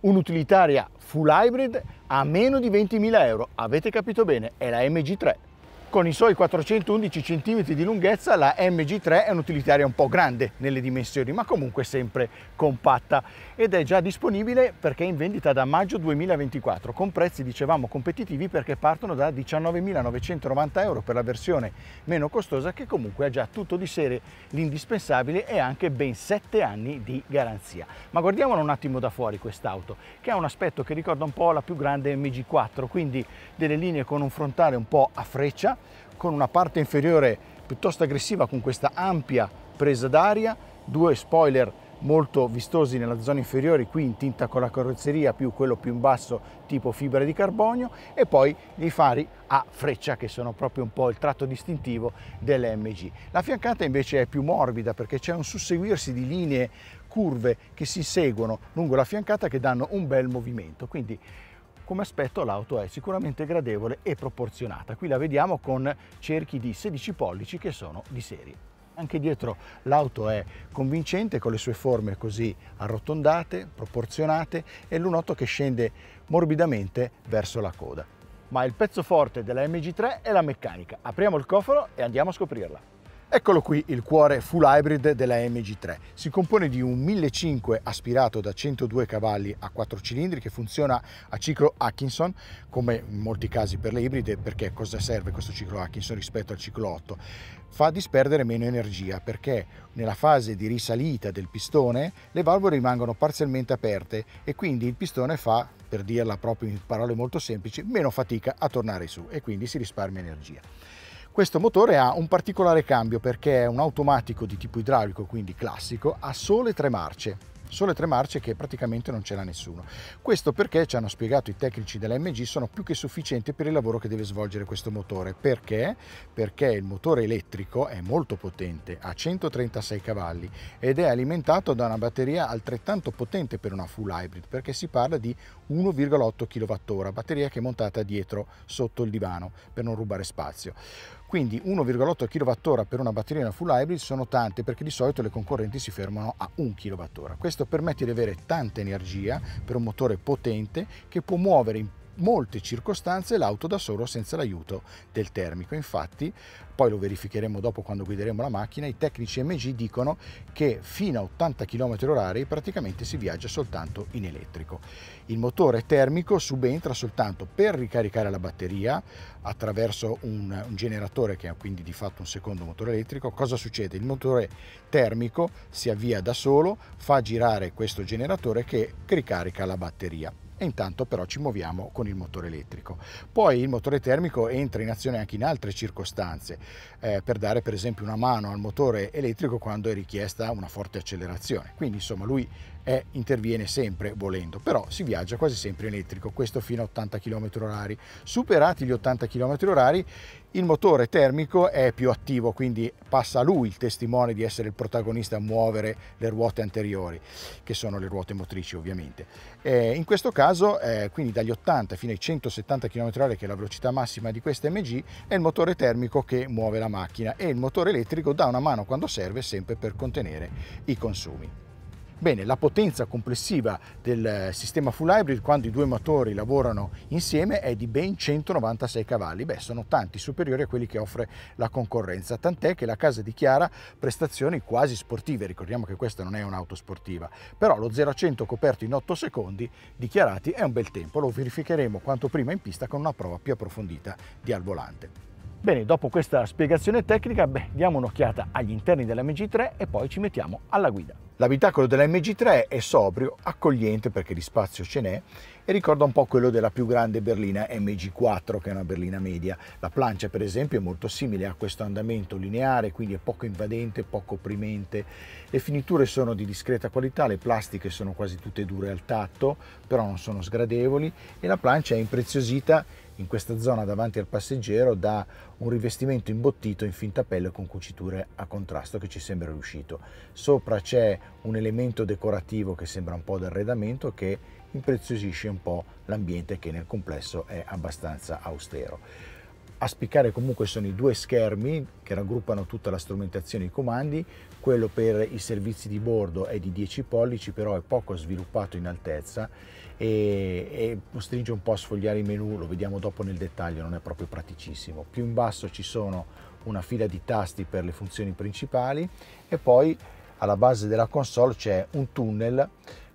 un'utilitaria full hybrid a meno di 20.000 euro. Avete capito bene, è la MG3. Con i suoi 411 cm di lunghezza la MG3 è un'utilitaria un po' grande nelle dimensioni, ma comunque sempre compatta ed è già disponibile perché è in vendita da maggio 2024 con prezzi dicevamo competitivi perché partono da 19.990 euro per la versione meno costosa che comunque ha già tutto di serie l'indispensabile e anche ben 7 anni di garanzia. Ma guardiamola un attimo da fuori quest'auto che ha un aspetto che ricorda un po' la più grande MG4, quindi delle linee con un frontale un po' a freccia con una parte inferiore piuttosto aggressiva con questa ampia presa d'aria, due spoiler molto vistosi nella zona inferiore, qui in tinta con la carrozzeria più quello più in basso tipo fibra di carbonio e poi i fari a freccia che sono proprio un po' il tratto distintivo dell'MG. La fiancata invece è più morbida perché c'è un susseguirsi di linee curve che si seguono lungo la fiancata che danno un bel movimento. Quindi come aspetto l'auto è sicuramente gradevole e proporzionata. Qui la vediamo con cerchi di 16 pollici che sono di serie. Anche dietro l'auto è convincente con le sue forme così arrotondate, proporzionate e l'unotto che scende morbidamente verso la coda. Ma il pezzo forte della MG3 è la meccanica. Apriamo il cofano e andiamo a scoprirla. Eccolo qui il cuore full hybrid della MG3. Si compone di un 1500 aspirato da 102 cavalli a 4 cilindri che funziona a ciclo Atkinson, come in molti casi per le ibride, perché cosa serve questo ciclo Atkinson rispetto al ciclo 8? Fa disperdere meno energia perché nella fase di risalita del pistone le valvole rimangono parzialmente aperte e quindi il pistone fa, per dirla proprio in parole molto semplici, meno fatica a tornare su e quindi si risparmia energia. Questo motore ha un particolare cambio perché è un automatico di tipo idraulico, quindi classico, ha sole tre marce sole tre marce che praticamente non ce l'ha nessuno. Questo perché ci hanno spiegato i tecnici dell'MG sono più che sufficienti per il lavoro che deve svolgere questo motore. Perché? Perché il motore elettrico è molto potente, ha 136 cavalli ed è alimentato da una batteria altrettanto potente per una full hybrid perché si parla di 1,8 kWh, batteria che è montata dietro sotto il divano per non rubare spazio. Quindi 1,8 kWh per una batteria in full hybrid sono tante perché di solito le concorrenti si fermano a 1 kWh. Questo permette di avere tanta energia per un motore potente che può muovere in molte circostanze l'auto da solo senza l'aiuto del termico. Infatti, poi lo verificheremo dopo quando guideremo la macchina, i tecnici MG dicono che fino a 80 km h praticamente si viaggia soltanto in elettrico. Il motore termico subentra soltanto per ricaricare la batteria attraverso un, un generatore che ha quindi di fatto un secondo motore elettrico. Cosa succede? Il motore termico si avvia da solo, fa girare questo generatore che ricarica la batteria e intanto però ci muoviamo con il motore elettrico. Poi il motore termico entra in azione anche in altre circostanze, eh, per dare per esempio una mano al motore elettrico quando è richiesta una forte accelerazione. Quindi insomma lui è, interviene sempre volendo, però si viaggia quasi sempre elettrico, questo fino a 80 km h Superati gli 80 km h il motore termico è più attivo, quindi passa a lui il testimone di essere il protagonista a muovere le ruote anteriori, che sono le ruote motrici ovviamente. E in questo caso, eh, quindi dagli 80 fino ai 170 km/h, che è la velocità massima di questa MG, è il motore termico che muove la macchina e il motore elettrico dà una mano quando serve sempre per contenere i consumi. Bene, la potenza complessiva del sistema full hybrid quando i due motori lavorano insieme è di ben 196 cavalli, beh sono tanti superiori a quelli che offre la concorrenza, tant'è che la casa dichiara prestazioni quasi sportive, ricordiamo che questa non è un'auto sportiva, però lo 0 a 100 coperto in 8 secondi dichiarati è un bel tempo, lo verificheremo quanto prima in pista con una prova più approfondita di al volante. Bene, dopo questa spiegazione tecnica, beh, diamo un'occhiata agli interni della MG3 e poi ci mettiamo alla guida. L'abitacolo della MG3 è sobrio, accogliente perché di spazio ce n'è e ricorda un po' quello della più grande berlina MG4 che è una berlina media. La plancia per esempio è molto simile a questo andamento lineare, quindi è poco invadente, poco opprimente. Le finiture sono di discreta qualità, le plastiche sono quasi tutte dure al tatto, però non sono sgradevoli e la plancia è impreziosita in questa zona davanti al passeggero da un rivestimento imbottito in finta pelle con cuciture a contrasto che ci sembra riuscito. Sopra c'è un elemento decorativo che sembra un po' d'arredamento che impreziosisce un po' l'ambiente che nel complesso è abbastanza austero. A spiccare comunque sono i due schermi che raggruppano tutta la strumentazione e i comandi, quello per i servizi di bordo è di 10 pollici però è poco sviluppato in altezza e, e costringe un po' a sfogliare i menu, lo vediamo dopo nel dettaglio, non è proprio praticissimo. Più in basso ci sono una fila di tasti per le funzioni principali e poi alla base della console c'è un tunnel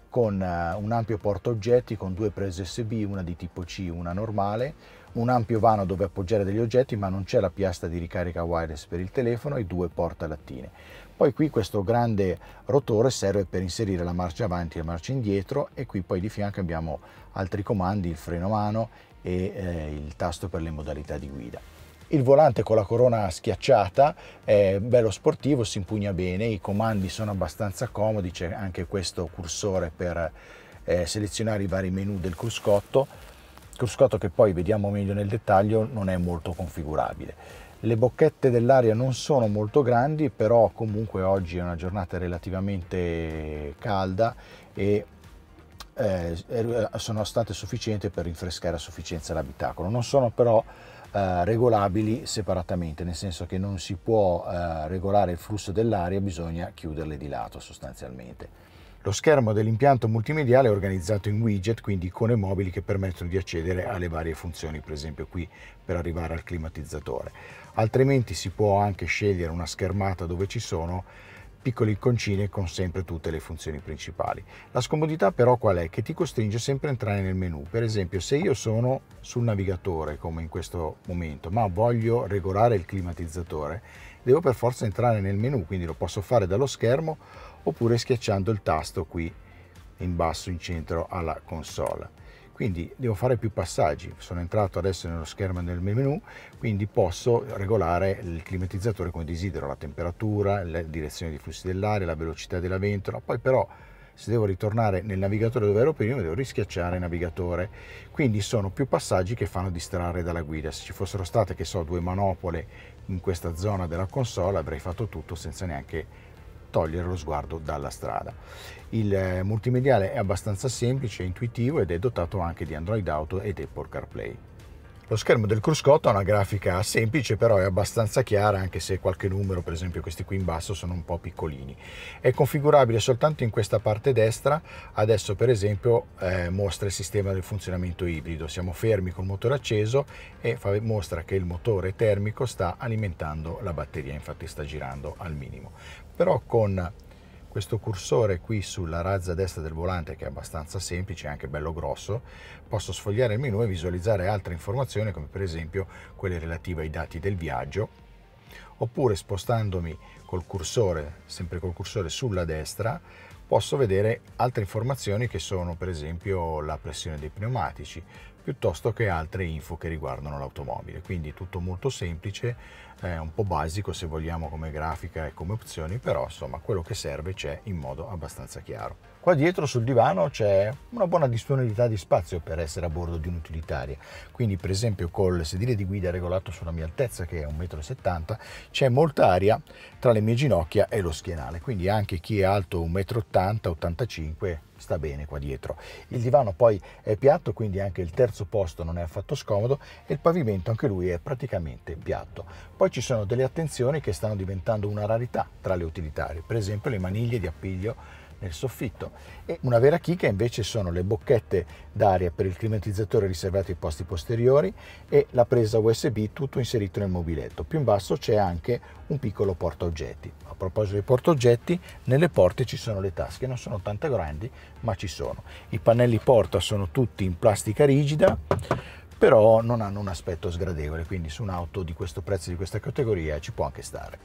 con eh, un ampio porta oggetti con due prese USB, una di tipo C, una normale, un ampio vano dove appoggiare degli oggetti ma non c'è la piastra di ricarica wireless per il telefono e due porta lattine. Poi qui questo grande rotore serve per inserire la marcia avanti e la marcia indietro e qui poi di fianco abbiamo altri comandi, il freno mano e eh, il tasto per le modalità di guida. Il volante con la corona schiacciata è bello sportivo, si impugna bene, i comandi sono abbastanza comodi, c'è anche questo cursore per eh, selezionare i vari menu del cruscotto, cruscotto che poi vediamo meglio nel dettaglio non è molto configurabile. Le bocchette dell'aria non sono molto grandi, però comunque oggi è una giornata relativamente calda e eh, sono state sufficienti per rinfrescare a sufficienza l'abitacolo. Non sono però eh, regolabili separatamente, nel senso che non si può eh, regolare il flusso dell'aria, bisogna chiuderle di lato sostanzialmente. Lo schermo dell'impianto multimediale è organizzato in widget, quindi icone mobili che permettono di accedere alle varie funzioni, per esempio qui per arrivare al climatizzatore. Altrimenti si può anche scegliere una schermata dove ci sono piccole iconcine con sempre tutte le funzioni principali. La scomodità però qual è? Che ti costringe sempre a entrare nel menu. Per esempio se io sono sul navigatore come in questo momento ma voglio regolare il climatizzatore devo per forza entrare nel menu quindi lo posso fare dallo schermo oppure schiacciando il tasto qui in basso in centro alla console. Quindi devo fare più passaggi. Sono entrato adesso nello schermo del menu quindi posso regolare il climatizzatore come desidero la temperatura la direzione di flussi dell'aria la velocità della ventola. Poi però se devo ritornare nel navigatore dove ero prima devo rischiacciare il navigatore. Quindi sono più passaggi che fanno distrarre dalla guida. Se ci fossero state che so due manopole in questa zona della console avrei fatto tutto senza neanche togliere lo sguardo dalla strada. Il eh, multimediale è abbastanza semplice, intuitivo ed è dotato anche di Android Auto ed Apple CarPlay. Lo schermo del cruscotto ha una grafica semplice, però è abbastanza chiara, anche se qualche numero, per esempio questi qui in basso, sono un po' piccolini. È configurabile soltanto in questa parte destra, adesso per esempio eh, mostra il sistema del funzionamento ibrido. Siamo fermi col motore acceso e fa, mostra che il motore termico sta alimentando la batteria, infatti sta girando al minimo. Però con questo cursore qui sulla razza destra del volante che è abbastanza semplice anche bello grosso posso sfogliare il menu e visualizzare altre informazioni come per esempio quelle relative ai dati del viaggio oppure spostandomi col cursore sempre col cursore sulla destra posso vedere altre informazioni che sono per esempio la pressione dei pneumatici piuttosto che altre info che riguardano l'automobile. Quindi tutto molto semplice, eh, un po' basico se vogliamo come grafica e come opzioni, però insomma quello che serve c'è in modo abbastanza chiaro. Qua dietro sul divano c'è una buona disponibilità di spazio per essere a bordo di un'utilitaria, quindi per esempio col sedile di guida regolato sulla mia altezza che è 1,70 m c'è molta aria tra le mie ginocchia e lo schienale, quindi anche chi è alto 1,80 m, 85 sta bene qua dietro. Il divano poi è piatto, quindi anche il terzo posto non è affatto scomodo e il pavimento anche lui è praticamente piatto. Poi ci sono delle attenzioni che stanno diventando una rarità tra le utilitarie, per esempio le maniglie di appiglio nel soffitto e una vera chicca invece sono le bocchette d'aria per il climatizzatore riservati ai posti posteriori e la presa USB tutto inserito nel mobiletto. Più in basso c'è anche un piccolo portaoggetti. A proposito dei portaoggetti, nelle porte ci sono le tasche, non sono tante grandi ma ci sono. I pannelli porta sono tutti in plastica rigida però non hanno un aspetto sgradevole, quindi su un'auto di questo prezzo, di questa categoria ci può anche stare.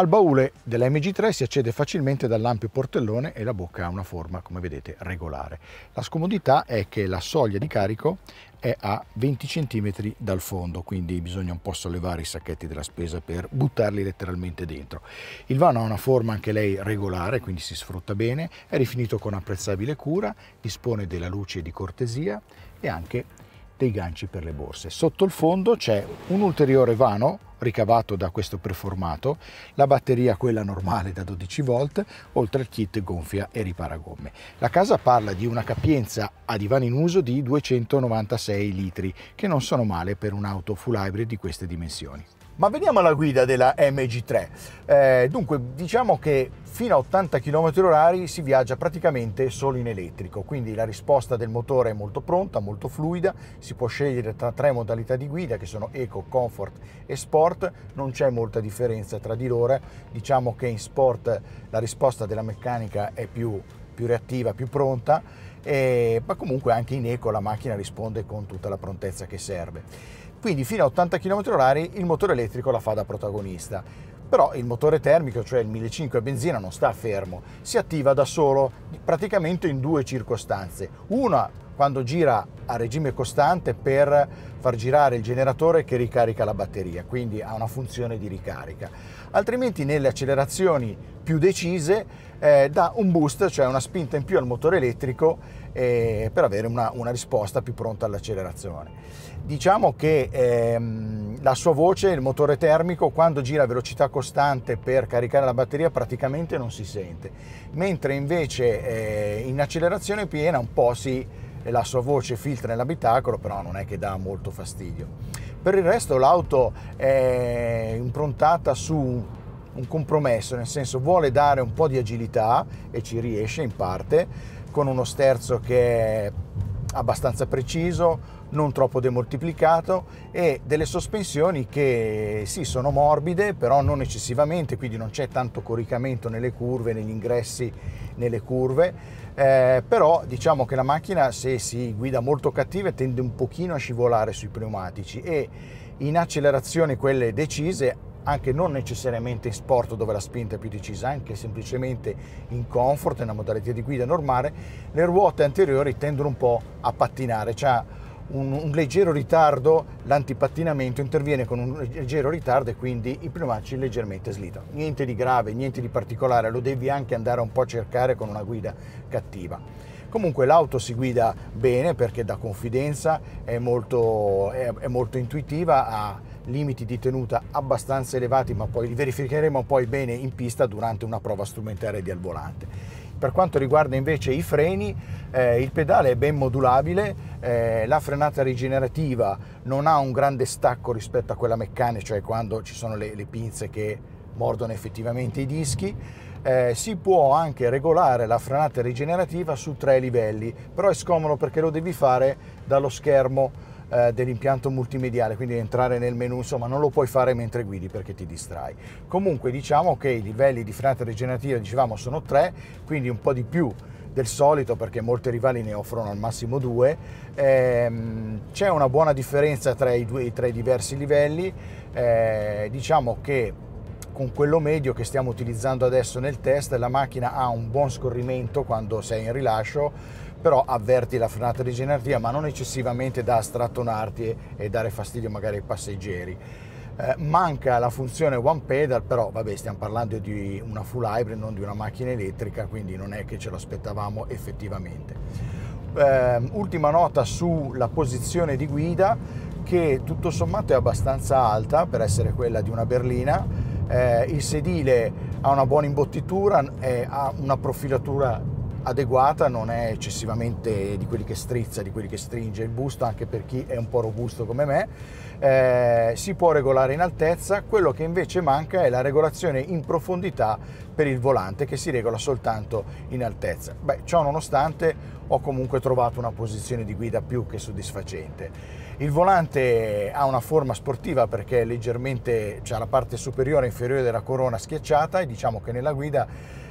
Al baule della MG3 si accede facilmente dall'ampio portellone e la bocca ha una forma, come vedete, regolare. La scomodità è che la soglia di carico è a 20 cm dal fondo, quindi bisogna un po' sollevare i sacchetti della spesa per buttarli letteralmente dentro. Il vano ha una forma anche lei regolare, quindi si sfrutta bene, è rifinito con apprezzabile cura, dispone della luce di cortesia e anche dei ganci per le borse. Sotto il fondo c'è un ulteriore vano ricavato da questo preformato, la batteria quella normale da 12 volt, oltre al kit gonfia e ripara gomme. La casa parla di una capienza a divano in uso di 296 litri, che non sono male per un'auto full hybrid di queste dimensioni. Ma veniamo alla guida della MG3. Eh, dunque, diciamo che fino a 80 km h si viaggia praticamente solo in elettrico, quindi la risposta del motore è molto pronta, molto fluida, si può scegliere tra tre modalità di guida che sono Eco, Comfort e Sport, non c'è molta differenza tra di loro, diciamo che in Sport la risposta della meccanica è più, più reattiva, più pronta, e, ma comunque anche in Eco la macchina risponde con tutta la prontezza che serve. Quindi fino a 80 km h il motore elettrico la fa da protagonista. Però il motore termico, cioè il 1500 a benzina, non sta fermo, si attiva da solo praticamente in due circostanze. Una quando gira a regime costante per far girare il generatore che ricarica la batteria, quindi ha una funzione di ricarica. Altrimenti nelle accelerazioni più decise eh, dà un boost, cioè una spinta in più al motore elettrico eh, per avere una, una risposta più pronta all'accelerazione diciamo che ehm, la sua voce, il motore termico, quando gira a velocità costante per caricare la batteria praticamente non si sente, mentre invece eh, in accelerazione piena un po' si, la sua voce filtra nell'abitacolo, però non è che dà molto fastidio. Per il resto l'auto è improntata su un compromesso, nel senso vuole dare un po' di agilità e ci riesce in parte, con uno sterzo che è abbastanza preciso, non troppo demoltiplicato e delle sospensioni che sì sono morbide però non eccessivamente quindi non c'è tanto coricamento nelle curve negli ingressi nelle curve. Eh, però diciamo che la macchina se si guida molto cattiva tende un pochino a scivolare sui pneumatici e in accelerazioni quelle decise anche non necessariamente in sport dove la spinta è più decisa, anche semplicemente in comfort, nella modalità di guida normale, le ruote anteriori tendono un po' a pattinare, cioè un, un, leggero ritardo, l'antipattinamento interviene con un leggero ritardo e quindi i pneumatici leggermente slittano. Niente di grave, niente di particolare, lo devi anche andare un po' a cercare con una guida cattiva. Comunque l'auto si guida bene perché dà confidenza, è molto, è, è molto intuitiva, ha limiti di tenuta abbastanza elevati, ma poi li verificheremo poi bene in pista durante una prova strumentale di al volante. Per quanto riguarda invece i freni, eh, il pedale è ben modulabile, eh, la frenata rigenerativa non ha un grande stacco rispetto a quella meccanica, cioè quando ci sono le, le pinze che mordono effettivamente i dischi. Eh, si può anche regolare la frenata rigenerativa su tre livelli, però è scomodo perché lo devi fare dallo schermo eh, dell'impianto multimediale, quindi entrare nel menu, insomma non lo puoi fare mentre guidi perché ti distrai. Comunque diciamo che i livelli di frenata regenerativa, dicevamo, sono tre, quindi un po' di più del solito perché molti rivali ne offrono al massimo due. Ehm, c'è una buona differenza tra i, due, tra i diversi livelli, eh, diciamo che con quello medio che stiamo utilizzando adesso nel test la macchina ha un buon scorrimento quando sei in rilascio però avverti la frenata rigenerativa ma non eccessivamente da strattonarti e, dare fastidio magari ai passeggeri. Eh, manca la funzione one pedal, però vabbè stiamo parlando di una full hybrid, non di una macchina elettrica, quindi non è che ce lo aspettavamo effettivamente. Eh, ultima nota sulla posizione di guida che tutto sommato è abbastanza alta per essere quella di una berlina, eh, il sedile ha una buona imbottitura, ha una profilatura adeguata, non è eccessivamente di quelli che strizza, di quelli che stringe il busto, anche per chi è un po' robusto come me. Eh, si può regolare in altezza, quello che invece manca è la regolazione in profondità per il volante che si regola soltanto in altezza. Beh, ciò nonostante ho comunque trovato una posizione di guida più che soddisfacente. Il volante ha una forma sportiva perché leggermente c'è la parte superiore e inferiore della corona schiacciata e diciamo che nella guida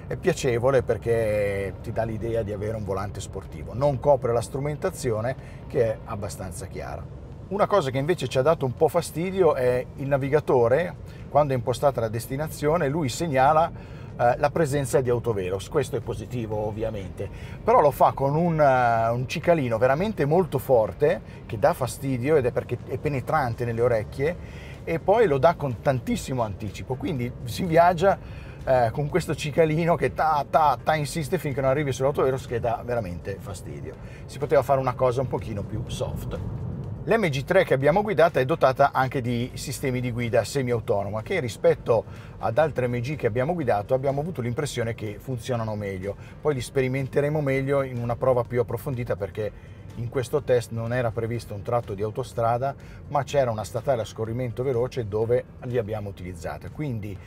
è piacevole perché ti dà l'idea di avere un volante sportivo, non copre la strumentazione che è abbastanza chiara. Una cosa che invece ci ha dato un po' fastidio è il navigatore, quando è impostata la destinazione, lui segnala eh, la presenza di autovelox, questo è positivo ovviamente, però lo fa con un, uh, un, cicalino veramente molto forte che dà fastidio ed è perché è penetrante nelle orecchie e poi lo dà con tantissimo anticipo, quindi si viaggia eh, con questo cicalino che ta ta ta insiste finché non arrivi sull'autovelox che dà veramente fastidio. Si poteva fare una cosa un pochino più soft. L'MG3 che abbiamo guidata è dotata anche di sistemi di guida semi-autonoma che rispetto ad altre MG che abbiamo guidato abbiamo avuto l'impressione che funzionano meglio. Poi li sperimenteremo meglio in una prova più approfondita perché in questo test non era previsto un tratto di autostrada ma c'era una statale a scorrimento veloce dove li abbiamo utilizzati. Quindi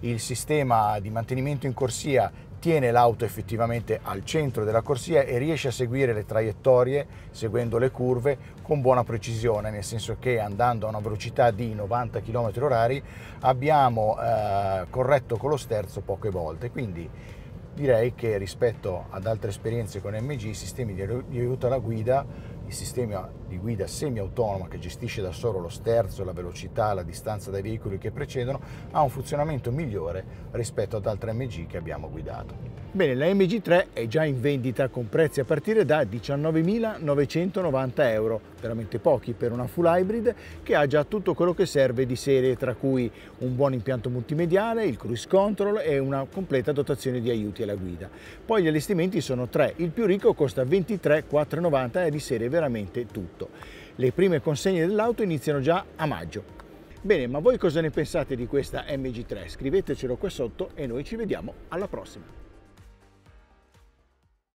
il sistema di mantenimento in corsia tiene l'auto effettivamente al centro della corsia e riesce a seguire le traiettorie seguendo le curve con buona precisione, nel senso che andando a una velocità di 90 km h abbiamo eh, corretto con lo sterzo poche volte, quindi direi che rispetto ad altre esperienze con MG i sistemi di aiuto alla guida il sistema di guida semi-autonoma che gestisce da solo lo sterzo, la velocità, la distanza dai veicoli che precedono, ha un funzionamento migliore rispetto ad altre MG che abbiamo guidato. Bene, la MG3 è già in vendita con prezzi a partire da 19.990 euro, veramente pochi per una full hybrid che ha già tutto quello che serve di serie, tra cui un buon impianto multimediale, il cruise control e una completa dotazione di aiuti alla guida. Poi gli allestimenti sono tre, il più ricco costa 23.490 e è di serie veramente tutto. Le prime consegne dell'auto iniziano già a maggio. Bene, ma voi cosa ne pensate di questa MG3? Scrivetecelo qua sotto e noi ci vediamo alla prossima.